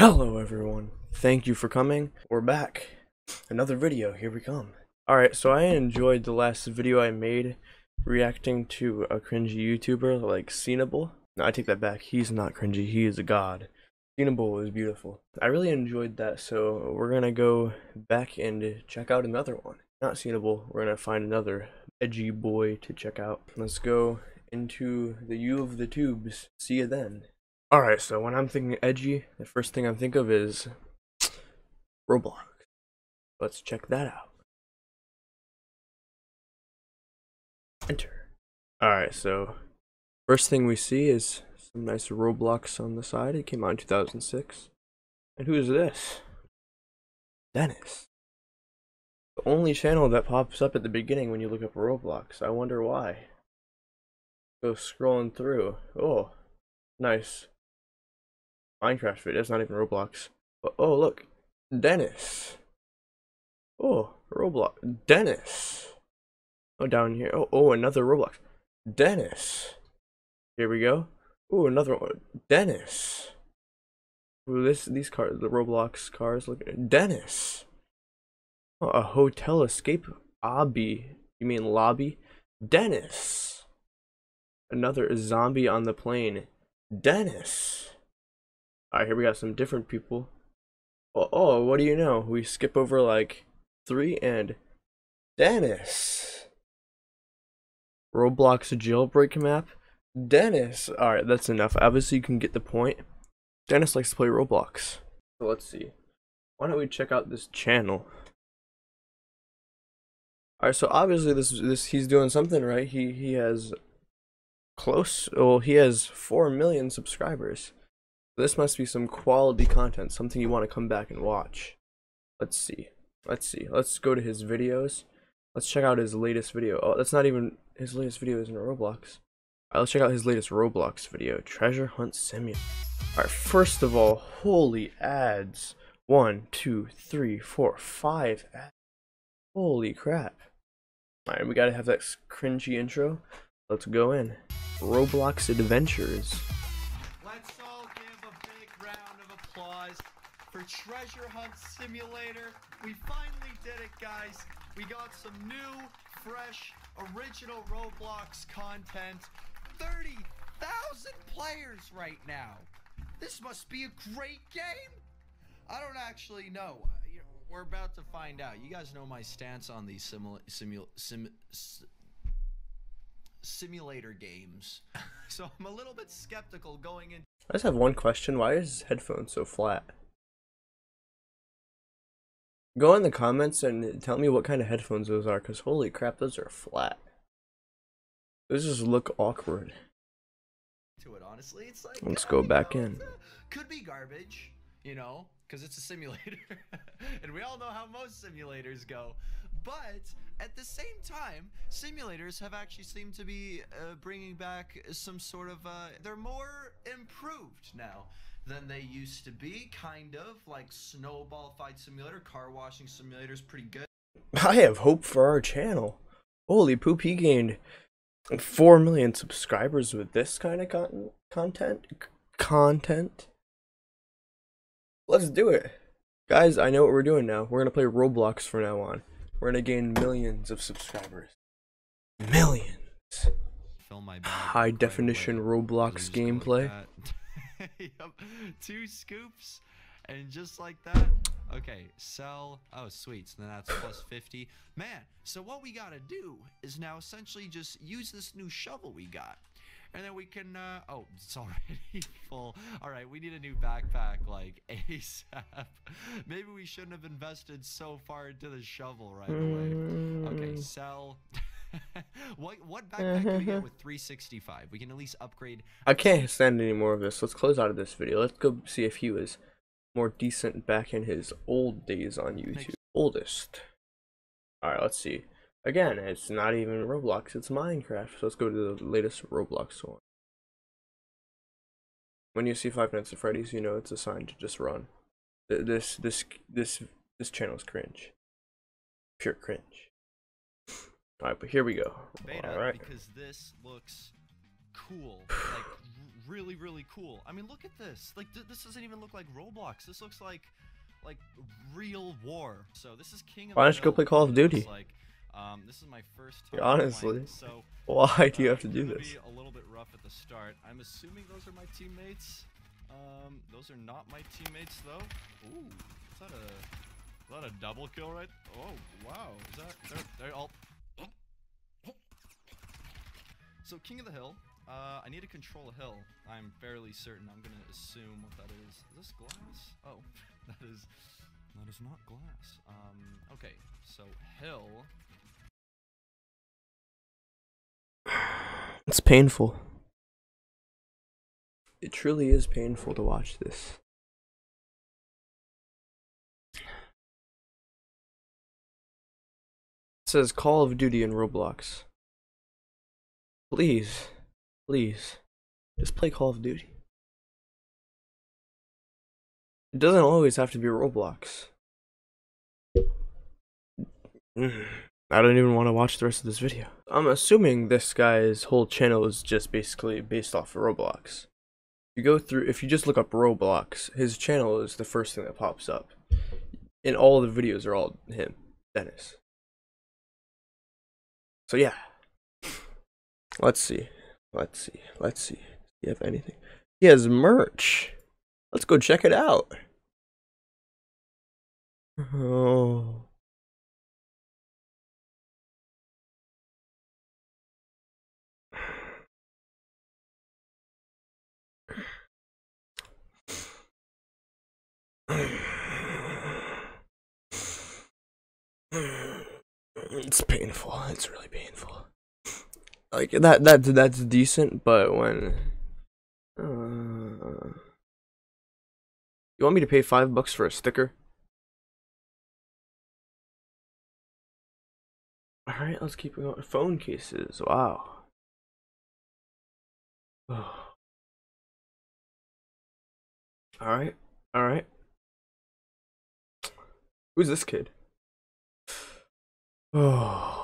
Hello everyone, thank you for coming. We're back. Another video, here we come. Alright, so I enjoyed the last video I made reacting to a cringy YouTuber like Cenable. No, I take that back, he's not cringy, he is a god. Cenable is beautiful. I really enjoyed that, so we're gonna go back and check out another one. Not Cenable, we're gonna find another edgy boy to check out. Let's go into the U of the tubes. See you then. Alright, so when I'm thinking edgy, the first thing I think of is Roblox. Let's check that out. Enter. Alright, so first thing we see is some nice Roblox on the side. It came out in 2006. And who is this? Denis. The only channel that pops up at the beginning when you look up Roblox. I wonder why. Go scrolling through. Oh, nice. Minecraft video. It's not even Roblox. But, oh, look. Denis. Oh, Roblox. Denis. Oh, down here. Oh, oh, another Roblox. Denis. Here we go. Oh, another one. Denis. Ooh, this these cars, the Roblox cars. Look, at Denis. Oh, a hotel escape obby. You mean lobby? Denis. Another zombie on the plane. Denis. Alright, here we got some different people. Oh, oh, what do you know? We skip over like three and Denis. Roblox jailbreak map. Denis. Alright, that's enough. Obviously, you can get the point. Denis likes to play Roblox. So let's see. Why don't we check out this channel? Alright, so obviously this this he's doing something right. He he has close well he has four million subscribers. This must be some quality content, something you want to come back and watch. Let's see. Let's see. Let's go to his videos. Let's check out his latest video. Oh, that's not even his latest video isn't Roblox. Alright, let's check out his latest Roblox video, Treasure Hunt Simulator. Alright, first of all, holy ads. One, two, three, four, five ads. Holy crap. Alright, we gotta have that cringy intro. Let's go in. Roblox Adventures. For Treasure Hunt Simulator. We finally did it, guys. We got some new, fresh, original Roblox content. 30,000 players right now. This must be a great game. I don't actually know. Uh, we're about to find out. You guys know my stance on these simul simul sim, sim simulator games. so I'm a little bit skeptical going in. I just have one question. Why is his headphones so flat? Go in the comments and tell me what kind of headphones those are, because holy crap, those are flat. Those just look awkward. To it, honestly, it's like let's go back know, in. Could be garbage, you know, because it's a simulator, and we all know how most simulators go. But at the same time, simulators have actually seemed to be uh, bringing back some sort of. Uh, they're more improved now than they used to be, kind of like Snowball Fight Simulator, Car Washing Simulator is pretty good. I have hope for our channel. Holy poop, he gained 4 million subscribers with this kind of con content. C content. Let's do it. Guys, I know what we're doing now. We're going to play Roblox from now on. We're going to gain millions of subscribers. Millions. High definition Roblox gameplay. yep. Two scoops. And just like that, okay, sell. Oh, sweet. So then that's plus 50. Man, so what we got to do is now essentially just use this new shovel we got. And then we can, uh, oh, it's already full. All right, we need a new backpack, like, ASAP. Maybe we shouldn't have invested so far into the shovel right away. Okay, sell. what what backpack do we get with 365? We can at least upgrade. I can't stand any more of this. Let's close out of this video. Let's go see if he was more decent back in his old days on YouTube. Oldest. Alright, let's see. Again, it's not even Roblox, it's Minecraft. So let's go to the latest Roblox one. When you see Five Nights at Freddy's, you know it's a sign to just run. This this this this channel is cringe. Pure cringe. All right, but here we go. Beta, All right. Because this looks cool, like really, really cool. I mean, look at this. Like, th this doesn't even look like Roblox. This looks like, like real war. So this is King of Why don't you go play Call of Duty? Like, um, this is my first time. Honestly. playing, so Why do you uh, have to do this? Be a little bit rough at the start. I'm assuming those are my teammates. Um, those are not my teammates though. Ooh, is that a is that a double kill right? Oh wow, is that they're they're all. So King of the Hill. Uh, I need to control a hill. I'm fairly certain. I'm gonna assume what that is. Is this glass? Oh, that is that is not glass. Um, okay, so hill. It's painful. It truly is painful to watch this. It says Call of Duty and Roblox. Please, please, just play Call of Duty. It doesn't always have to be Roblox. I don't even want to watch the rest of this video. I'm assuming this guy's whole channel is just basically based off of Roblox. You go through, if you just look up Roblox, his channel is the first thing that pops up. And all the videos are all him, Denis. So yeah. Let's see. Let's see. Let's see. Do you have anything? He has merch. Let's go check it out. Oh. It's painful. It's really painful. Like that that that's decent, but when uh, you want me to pay 5 bucks for a sticker? All right, let's keep going. Phone cases. Wow. All right. All right. Who's this kid? Oh.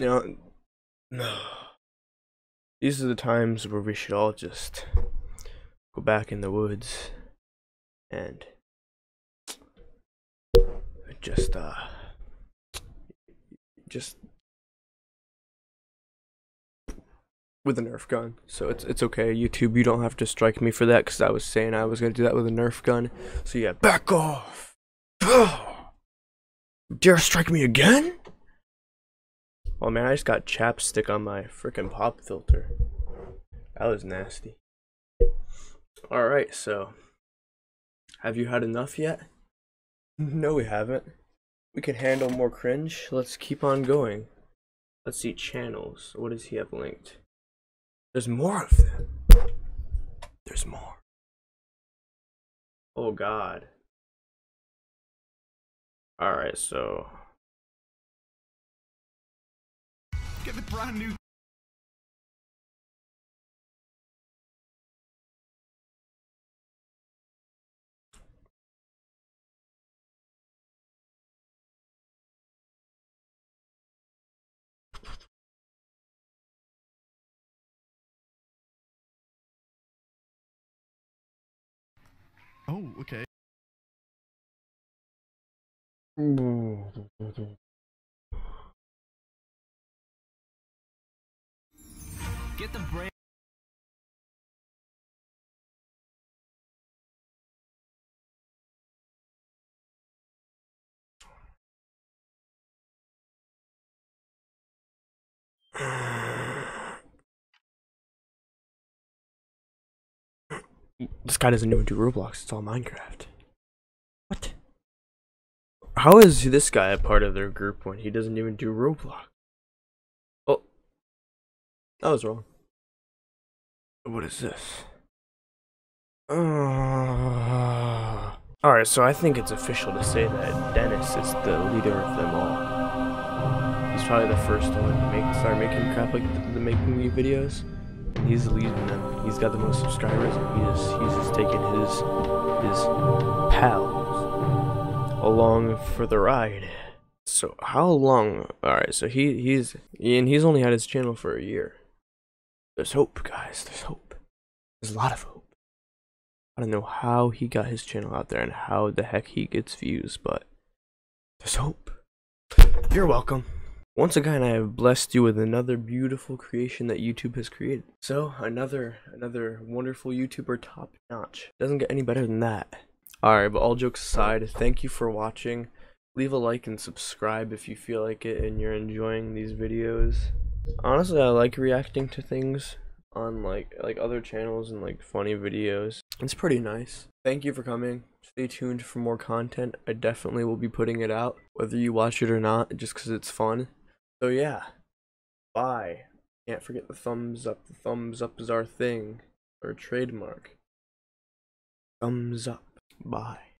You know, no. These are the times where we should all just go back in the woods and just uh just with a Nerf gun. So it's it's okay. YouTube, you don't have to strike me for that because I was saying I was gonna do that with a Nerf gun. So yeah, back off. Dare strike me again? Oh man, I just got chapstick on my freaking pop filter. That was nasty. Alright, so. Have you had enough yet? No, we haven't. We can handle more cringe. Let's keep on going. Let's see channels. What does he have linked? There's more of them. There's more. Oh god. Alright, so. Get the brand new. Oh, okay. Get the brand. This guy doesn't even do Roblox, it's all Minecraft. What? How is this guy a part of their group when he doesn't even do Roblox? Oh. That was wrong. What is this? Uh, Alright, so I think it's official to say that Denis is the leader of them all. He's probably the first one to make start making crap like the, the making new videos. He's leading them. He's got the most subscribers, and he just he's just taking his his pals along for the ride. So how long? All right, so he he's and he's only had his channel for a year. There's hope, guys. There's hope. There's a lot of hope. I don't know how he got his channel out there and how the heck he gets views, but there's hope. You're welcome. Once again, I have blessed you with another beautiful creation that YouTube has created. So, another another wonderful YouTuber top notch. Doesn't get any better than that. Alright, but all jokes aside, thank you for watching. Leave a like and subscribe if you feel like it and you're enjoying these videos. Honestly, I like reacting to things on like like other channels and like funny videos. It's pretty nice. Thank you for coming. Stay tuned for more content. I definitely will be putting it out, whether you watch it or not, just because it's fun. So yeah, bye. Can't forget the thumbs up. The thumbs up is our thing, our trademark. Thumbs up. Bye.